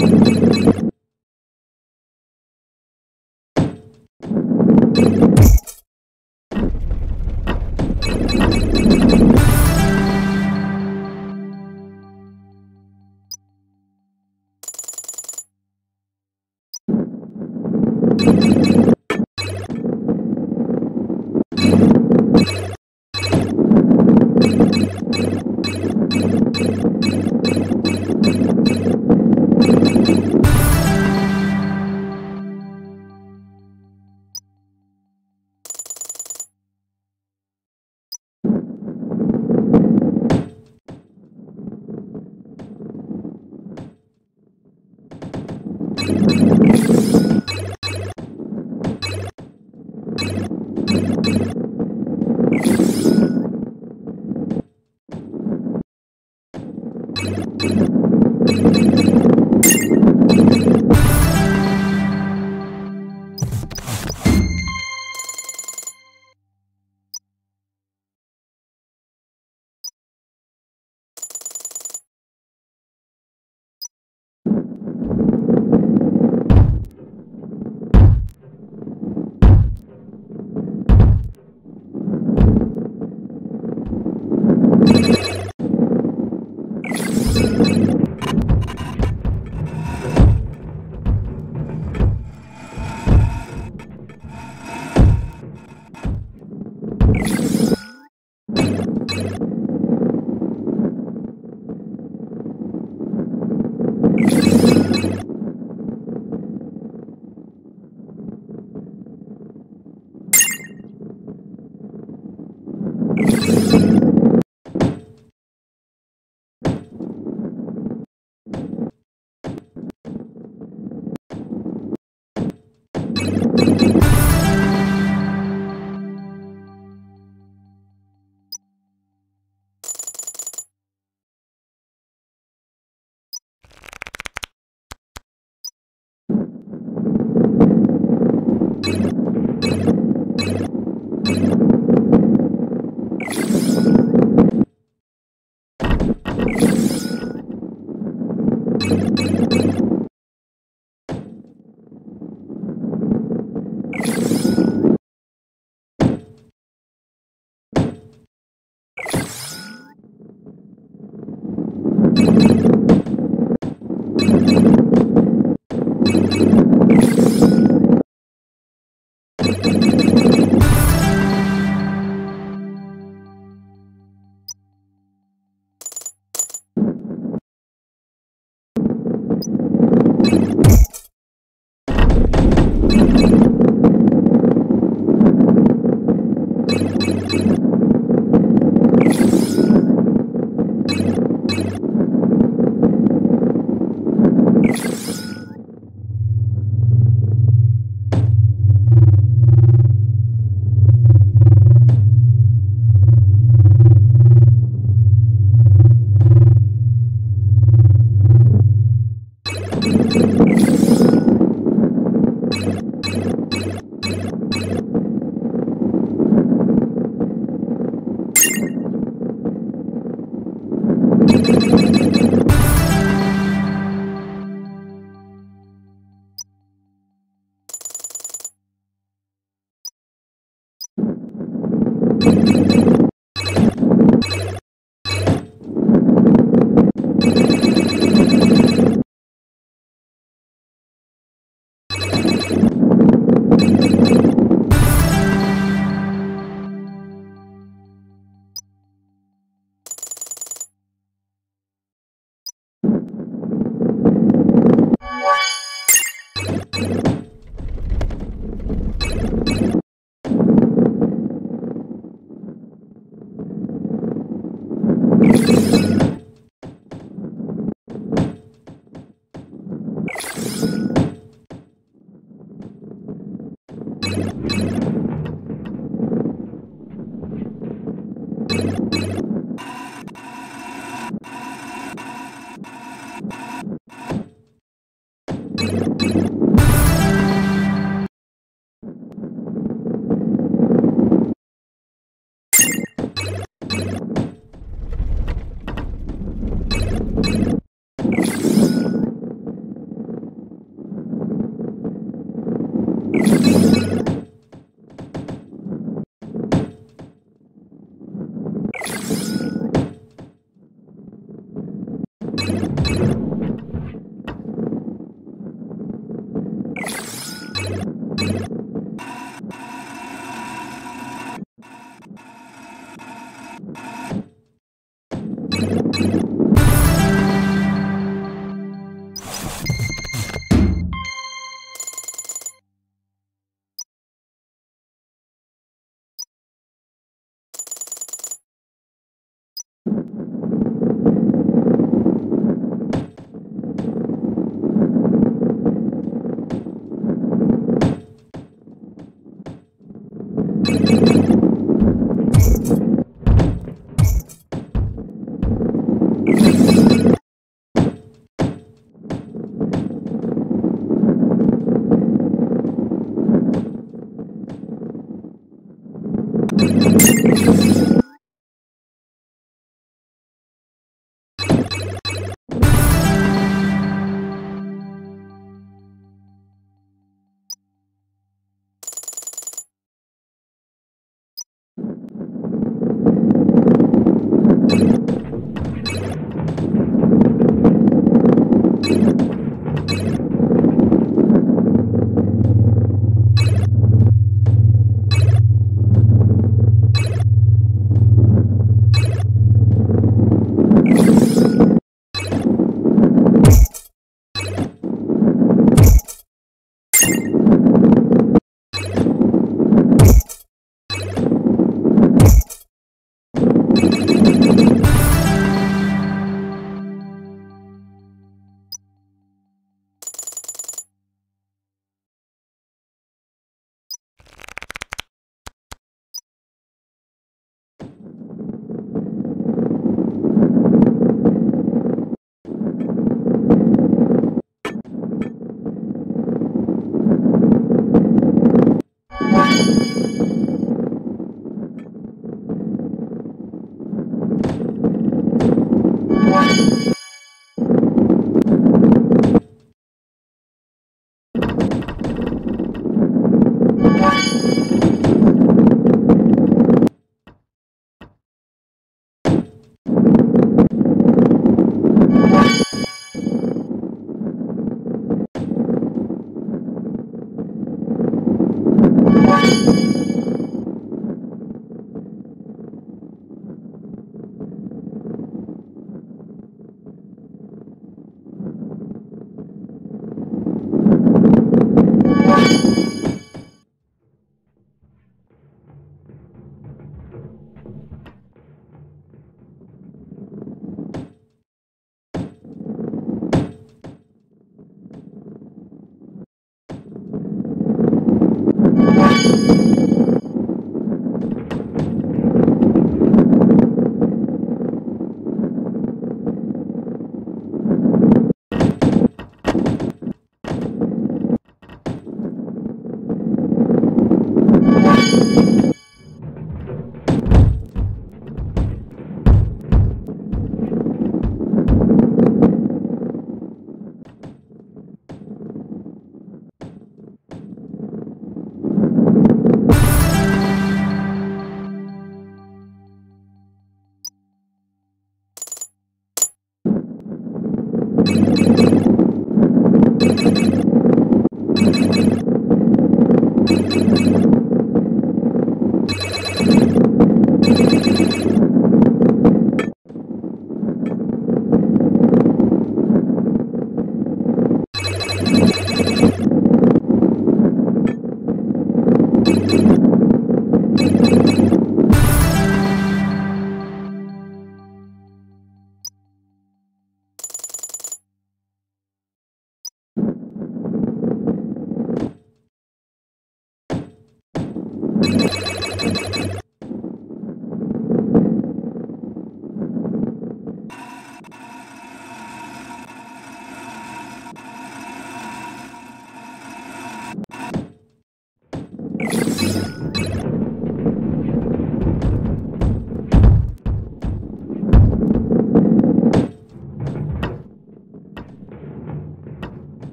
you.